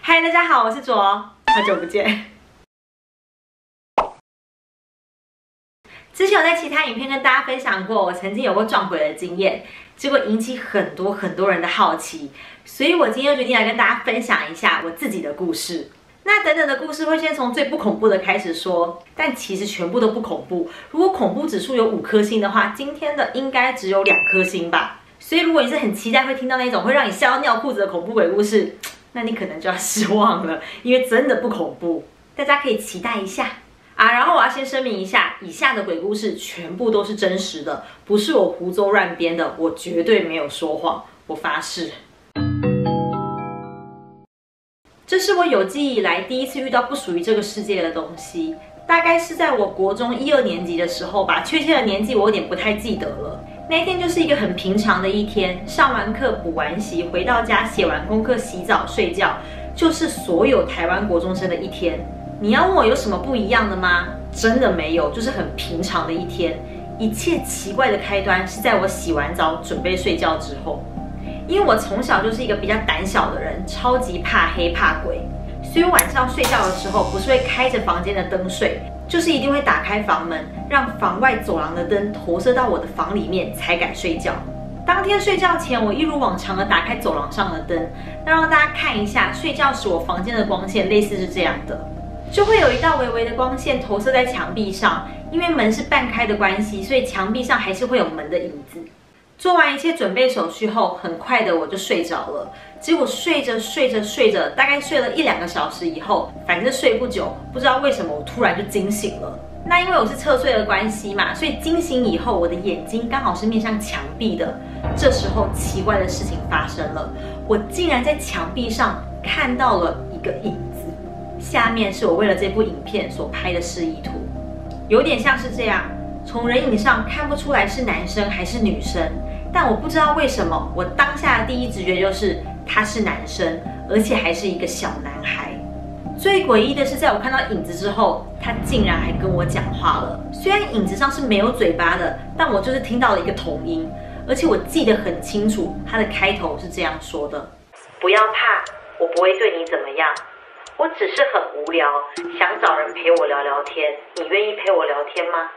嗨，大家好，我是卓，好久不见。之前有在其他影片跟大家分享过，我曾经有过撞鬼的经验，结果引起很多很多人的好奇，所以我今天决定来跟大家分享一下我自己的故事。那等等的故事会先从最不恐怖的开始说，但其实全部都不恐怖。如果恐怖指数有五颗星的话，今天的应该只有两颗星吧。所以如果你是很期待会听到那种会让你吓到尿裤子的恐怖鬼故事，那你可能就要失望了，因为真的不恐怖，大家可以期待一下啊。然后我要先声明一下，以下的鬼故事全部都是真实的，不是我胡诌乱编的，我绝对没有说谎，我发誓。这是我有记忆以来第一次遇到不属于这个世界的东西，大概是在我国中一二年级的时候吧，确切的年纪我有点不太记得了。那天就是一个很平常的一天，上完课补完习，回到家写完功课，洗澡睡觉，就是所有台湾国中生的一天。你要问我有什么不一样的吗？真的没有，就是很平常的一天。一切奇怪的开端是在我洗完澡准备睡觉之后。因为我从小就是一个比较胆小的人，超级怕黑怕鬼，所以晚上睡觉的时候不是会开着房间的灯睡，就是一定会打开房门，让房外走廊的灯投射到我的房里面才敢睡觉。当天睡觉前，我一如往常的打开走廊上的灯，那让大家看一下睡觉时我房间的光线，类似是这样的，就会有一道微微的光线投射在墙壁上，因为门是半开的关系，所以墙壁上还是会有门的影子。做完一切准备手续后，很快的我就睡着了。结果睡着睡着睡着，大概睡了一两个小时以后，反正睡不久，不知道为什么我突然就惊醒了。那因为我是侧睡的关系嘛，所以惊醒以后，我的眼睛刚好是面向墙壁的。这时候奇怪的事情发生了，我竟然在墙壁上看到了一个影子。下面是我为了这部影片所拍的示意图，有点像是这样。从人影上看不出来是男生还是女生。但我不知道为什么，我当下的第一直觉就是他是男生，而且还是一个小男孩。最诡异的是，在我看到影子之后，他竟然还跟我讲话了。虽然影子上是没有嘴巴的，但我就是听到了一个童音，而且我记得很清楚，他的开头是这样说的：“不要怕，我不会对你怎么样，我只是很无聊，想找人陪我聊聊天。你愿意陪我聊天吗？”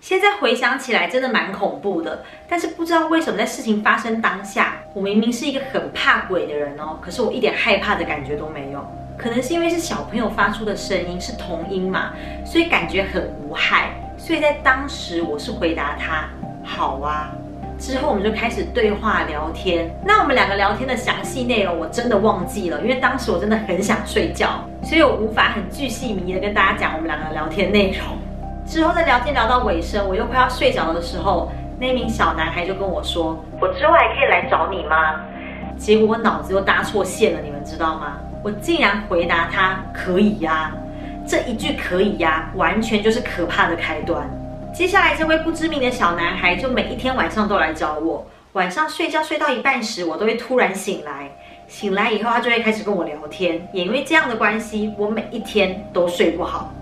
现在回想起来，真的蛮恐怖的。但是不知道为什么，在事情发生当下，我明明是一个很怕鬼的人哦，可是我一点害怕的感觉都没有。可能是因为是小朋友发出的声音，是童音嘛，所以感觉很无害。所以在当时，我是回答他好啊。之后我们就开始对话聊天。那我们两个聊天的详细内容，我真的忘记了，因为当时我真的很想睡觉，所以我无法很巨细迷的跟大家讲我们两个聊天内容。之后在聊天聊到尾声，我又快要睡着的时候，那名小男孩就跟我说：“我之后还可以来找你吗？”结果我脑子又搭错线了，你们知道吗？我竟然回答他：“可以呀。”这一句“可以呀”，完全就是可怕的开端。接下来，这位不知名的小男孩就每一天晚上都来找我。晚上睡觉睡到一半时，我都会突然醒来。醒来以后，他就会开始跟我聊天。也因为这样的关系，我每一天都睡不好。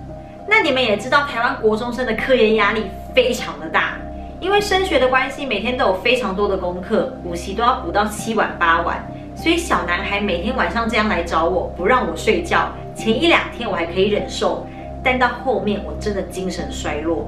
那你们也知道，台湾国中生的课业压力非常的大，因为升学的关系，每天都有非常多的功课，补习都要补到七晚八晚，所以小男孩每天晚上这样来找我，不让我睡觉。前一两天我还可以忍受，但到后面我真的精神衰弱。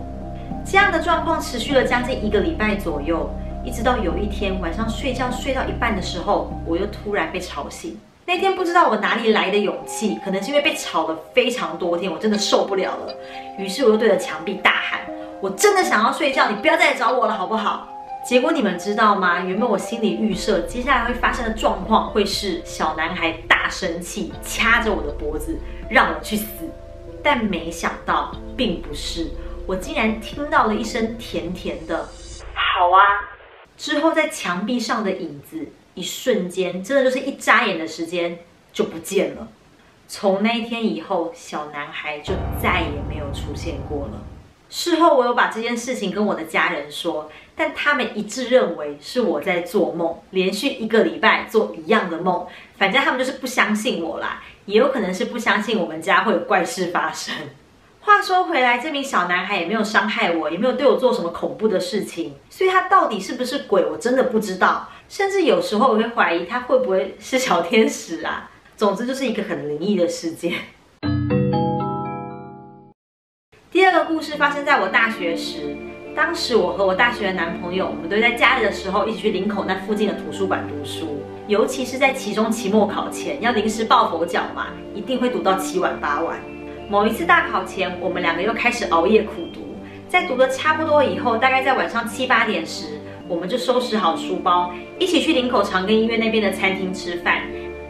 这样的状况持续了将近一个礼拜左右，一直到有一天晚上睡觉睡到一半的时候，我又突然被吵醒。那天不知道我哪里来的勇气，可能是因为被吵了非常多天，我真的受不了了。于是我又对着墙壁大喊：“我真的想要睡觉，你不要再来找我了，好不好？”结果你们知道吗？原本我心里预设接下来会发生的状况会是小男孩大生气，掐着我的脖子让我去死。但没想到并不是，我竟然听到了一声甜甜的“好啊”，之后在墙壁上的影子。一瞬间，真的就是一眨眼的时间就不见了。从那一天以后，小男孩就再也没有出现过了。事后，我有把这件事情跟我的家人说，但他们一致认为是我在做梦，连续一个礼拜做一样的梦。反正他们就是不相信我啦，也有可能是不相信我们家会有怪事发生。话说回来，这名小男孩也没有伤害我，也没有对我做什么恐怖的事情，所以他到底是不是鬼，我真的不知道。甚至有时候我会怀疑他会不会是小天使啊？总之就是一个很灵异的事件。第二个故事发生在我大学时，当时我和我大学的男朋友，我们都在假日的时候一起去林口那附近的图书馆读书，尤其是在期中、期末考前，要临时抱佛脚嘛，一定会读到七晚八晚。某一次大考前，我们两个又开始熬夜苦读，在读的差不多以后，大概在晚上七八点时，我们就收拾好书包，一起去林口长庚医院那边的餐厅吃饭。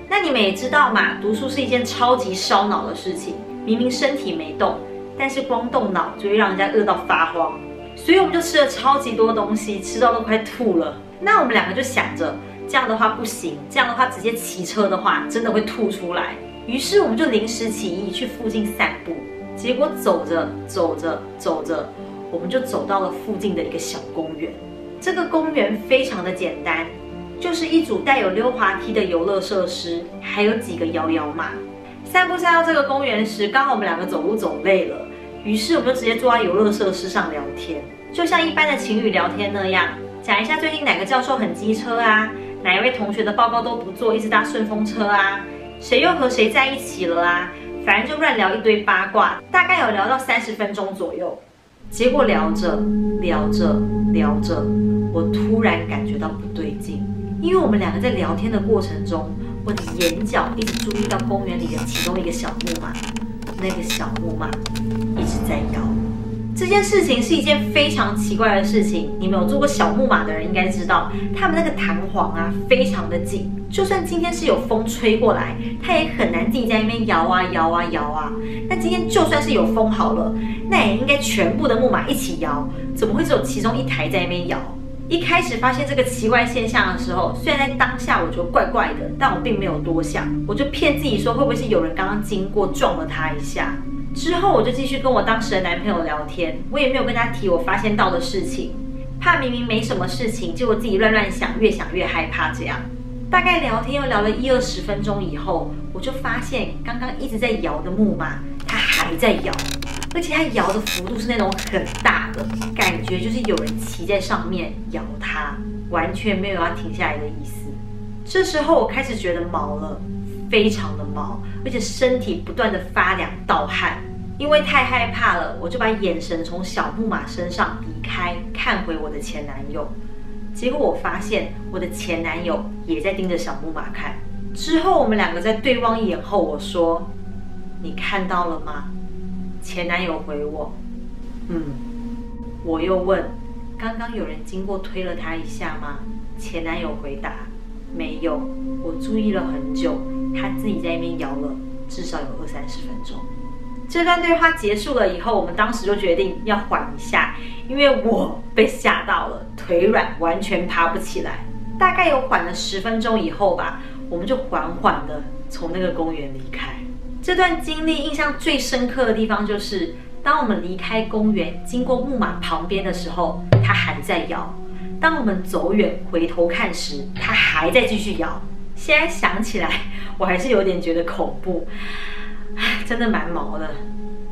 那你们也知道嘛，读书是一件超级烧脑的事情，明明身体没动。但是光动脑就会让人家饿到发慌，所以我们就吃了超级多东西，吃到都快吐了。那我们两个就想着，这样的话不行，这样的话直接骑车的话真的会吐出来。于是我们就临时起意去附近散步，结果走着走着走着，我们就走到了附近的一个小公园。这个公园非常的简单，就是一组带有溜滑梯的游乐设施，还有几个摇摇马。散步散到这个公园时，刚好我们两个走路走累了，于是我们就直接坐在游乐设施上聊天，就像一般的情侣聊天那样，讲一下最近哪个教授很机车啊，哪一位同学的报告都不做，一直搭顺风车啊，谁又和谁在一起了啊，反正就乱聊一堆八卦，大概有聊到三十分钟左右。结果聊着聊着聊着，我突然感觉到不对劲，因为我们两个在聊天的过程中。我的眼角一直注意到公园里的其中一个小木马，那个小木马一直在摇。这件事情是一件非常奇怪的事情。你们有坐过小木马的人应该知道，他们那个弹簧啊非常的紧，就算今天是有风吹过来，它也很难自己在那边摇啊摇啊摇啊。那今天就算是有风好了，那也应该全部的木马一起摇，怎么会只有其中一台在那边摇？一开始发现这个奇怪现象的时候，虽然在当下我觉得怪怪的，但我并没有多想，我就骗自己说会不会是有人刚刚经过撞了他一下。之后我就继续跟我当时的男朋友聊天，我也没有跟他提我发现到的事情，怕明明没什么事情，结果自己乱乱想，越想越害怕。这样大概聊天又聊了一二十分钟以后，我就发现刚刚一直在摇的木马，它还在摇。而且它摇的幅度是那种很大的感觉，就是有人骑在上面摇它，完全没有要停下来的意思。这时候我开始觉得毛了，非常的毛，而且身体不断的发凉盗汗。因为太害怕了，我就把眼神从小木马身上移开，看回我的前男友。结果我发现我的前男友也在盯着小木马看。之后我们两个在对望一眼后，我说：“你看到了吗？”前男友回我，嗯，我又问，刚刚有人经过推了他一下吗？前男友回答，没有，我注意了很久，他自己在那边摇了，至少有二三十分钟。这段对话结束了以后，我们当时就决定要缓一下，因为我被吓到了，腿软，完全爬不起来。大概有缓了十分钟以后吧，我们就缓缓的从那个公园离开。这段经历印象最深刻的地方就是，当我们离开公园，经过木马旁边的时候，它还在摇；当我们走远回头看时，它还在继续摇。现在想起来，我还是有点觉得恐怖，唉，真的蛮毛的。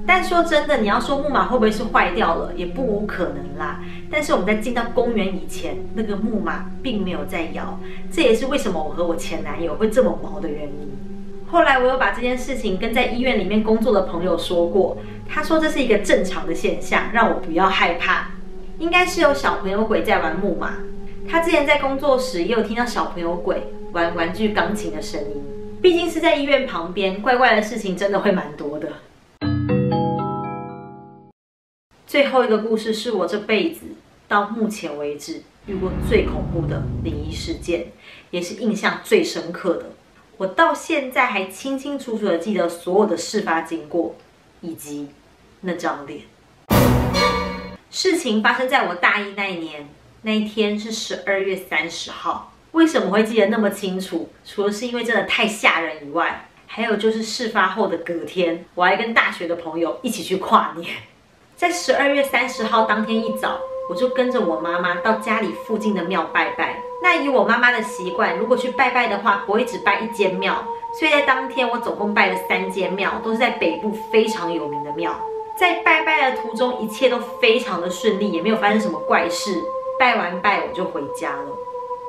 但说真的，你要说木马会不会是坏掉了，也不无可能啦。但是我们在进到公园以前，那个木马并没有在摇，这也是为什么我和我前男友会这么毛的原因。后来我有把这件事情跟在医院里面工作的朋友说过，他说这是一个正常的现象，让我不要害怕。应该是有小朋友鬼在玩木马。他之前在工作时也有听到小朋友鬼玩玩具钢琴的声音。毕竟是在医院旁边，怪怪的事情真的会蛮多的。最后一个故事是我这辈子到目前为止遇过最恐怖的灵异事件，也是印象最深刻的。我到现在还清清楚楚的记得所有的事发经过，以及那张脸。事情发生在我大一那一年，那一天是十二月三十号。为什么会记得那么清楚？除了是因为真的太吓人以外，还有就是事发后的隔天，我还跟大学的朋友一起去跨年。在十二月三十号当天一早。我就跟着我妈妈到家里附近的庙拜拜。那以我妈妈的习惯，如果去拜拜的话，不会只拜一间庙。所以在当天，我总共拜了三间庙，都是在北部非常有名的庙。在拜拜的途中，一切都非常的顺利，也没有发生什么怪事。拜完拜，我就回家了。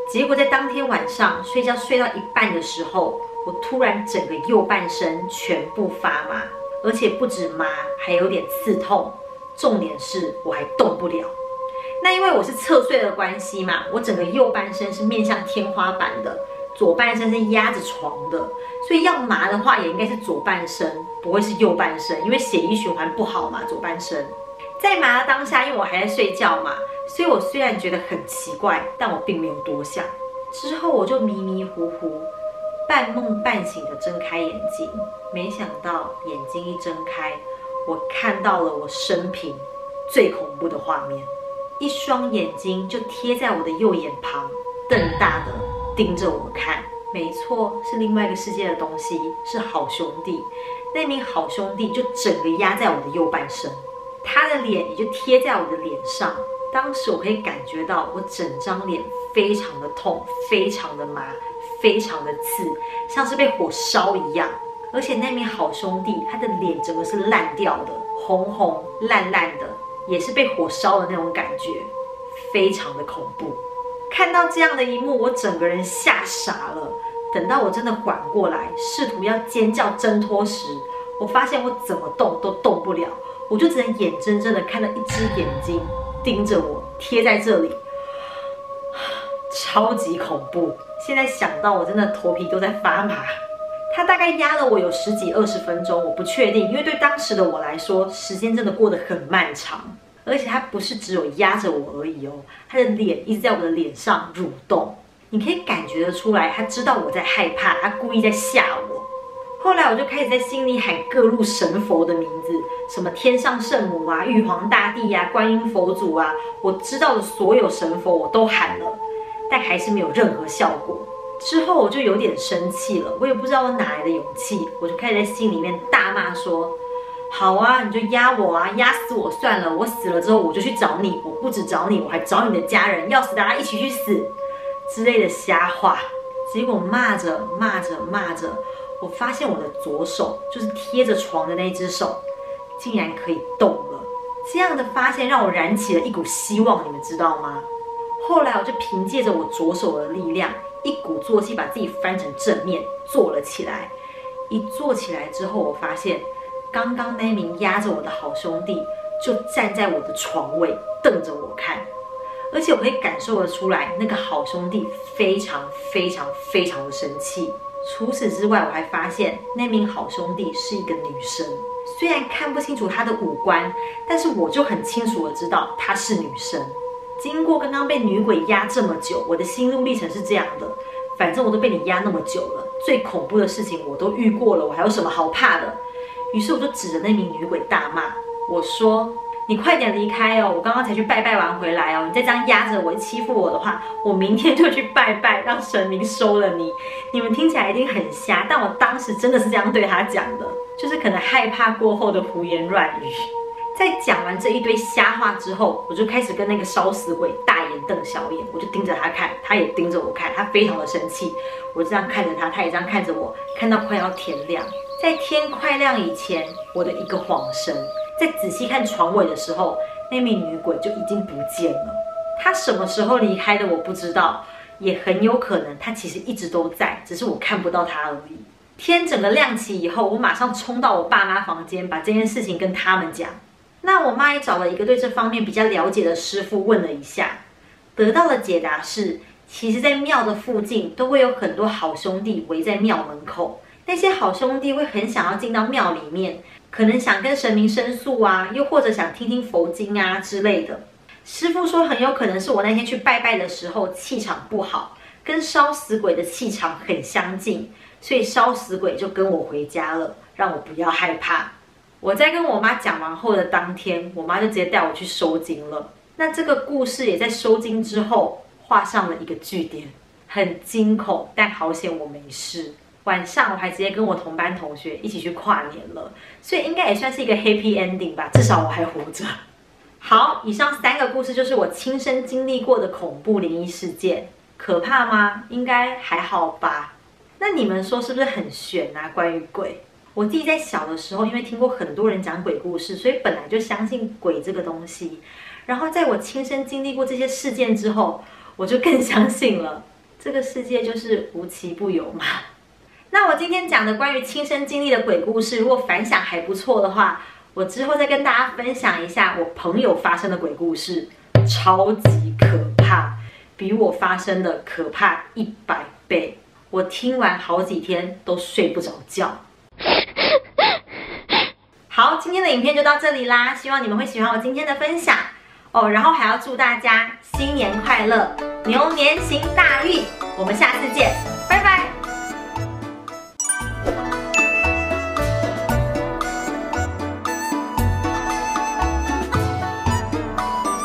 结果在当天晚上睡觉睡到一半的时候，我突然整个右半身全部发麻，而且不止麻，还有点刺痛。重点是我还动不了。那因为我是侧睡的关系嘛，我整个右半身是面向天花板的，左半身是压着床的，所以要麻的话也应该是左半身，不会是右半身，因为血液循环不好嘛，左半身。在麻的当下，因为我还在睡觉嘛，所以我虽然觉得很奇怪，但我并没有多想。之后我就迷迷糊糊、半梦半醒的睁开眼睛，没想到眼睛一睁开，我看到了我生平最恐怖的画面。一双眼睛就贴在我的右眼旁，瞪大的盯着我看。没错，是另外一个世界的东西，是好兄弟。那名好兄弟就整个压在我的右半身，他的脸也就贴在我的脸上。当时我可以感觉到我整张脸非常的痛，非常的麻，非常的刺，像是被火烧一样。而且那名好兄弟他的脸整个是烂掉的，红红烂烂的。也是被火烧的那种感觉，非常的恐怖。看到这样的一幕，我整个人吓傻了。等到我真的缓过来，试图要尖叫挣脱时，我发现我怎么动都动不了，我就只能眼睁睁的看到一只眼睛盯着我，贴在这里，超级恐怖。现在想到，我真的头皮都在发麻。他大概压了我有十几二十分钟，我不确定，因为对当时的我来说，时间真的过得很漫长。而且他不是只有压着我而已哦，他的脸一直在我的脸上蠕动，你可以感觉得出来，他知道我在害怕，他故意在吓我。后来我就开始在心里喊各路神佛的名字，什么天上圣母啊、玉皇大帝呀、观音佛祖啊，我知道的所有神佛我都喊了，但还是没有任何效果。之后我就有点生气了，我也不知道我哪来的勇气，我就开始在心里面大骂说：“好啊，你就压我啊，压死我算了，我死了之后我就去找你，我不止找你，我还找你的家人，要死大家一起去死之类的瞎话。”结果骂着骂着骂着，我发现我的左手就是贴着床的那只手，竟然可以动了。这样的发现让我燃起了一股希望，你们知道吗？后来我就凭借着我左手的力量。一鼓作气把自己翻成正面坐了起来，一坐起来之后，我发现刚刚那名压着我的好兄弟就站在我的床位瞪着我看，而且我可以感受得出来，那个好兄弟非常非常非常的生气。除此之外，我还发现那名好兄弟是一个女生，虽然看不清楚她的五官，但是我就很清楚的知道她是女生。经过刚刚被女鬼压这么久，我的心路历程是这样的：反正我都被你压那么久了，最恐怖的事情我都遇过了，我还有什么好怕的？于是我就指着那名女鬼大骂，我说：“你快点离开哦！我刚刚才去拜拜完回来哦！你再这样压着我，欺负我的话，我明天就去拜拜，让神明收了你。”你们听起来一定很瞎，但我当时真的是这样对他讲的，就是可能害怕过后的胡言乱语。在讲完这一堆瞎话之后，我就开始跟那个烧死鬼大眼瞪小眼，我就盯着他看，他也盯着我看，他非常的生气。我这样看着他，他也这样看着我，看到快要天亮，在天快亮以前，我的一个晃神，在仔细看床尾的时候，那名女鬼就已经不见了。她什么时候离开的我不知道，也很有可能她其实一直都在，只是我看不到她而已。天整个亮起以后，我马上冲到我爸妈房间，把这件事情跟他们讲。那我妈也找了一个对这方面比较了解的师傅问了一下，得到的解答是，其实，在庙的附近都会有很多好兄弟围在庙门口，那些好兄弟会很想要进到庙里面，可能想跟神明申诉啊，又或者想听听佛经啊之类的。师傅说，很有可能是我那天去拜拜的时候气场不好，跟烧死鬼的气场很相近，所以烧死鬼就跟我回家了，让我不要害怕。我在跟我妈讲完后的当天，我妈就直接带我去收金了。那这个故事也在收金之后画上了一个句点，很惊恐，但好险我没事。晚上我还直接跟我同班同学一起去跨年了，所以应该也算是一个 happy ending 吧，至少我还活着。好，以上三个故事就是我亲身经历过的恐怖灵异事件，可怕吗？应该还好吧。那你们说是不是很悬啊？关于鬼？我自己在小的时候，因为听过很多人讲鬼故事，所以本来就相信鬼这个东西。然后在我亲身经历过这些事件之后，我就更相信了这个世界就是无奇不有嘛。那我今天讲的关于亲身经历的鬼故事，如果反响还不错的话，我之后再跟大家分享一下我朋友发生的鬼故事，超级可怕，比我发生的可怕一百倍。我听完好几天都睡不着觉。好，今天的影片就到这里啦，希望你们会喜欢我今天的分享哦。然后还要祝大家新年快乐，牛年行大运，我们下次见。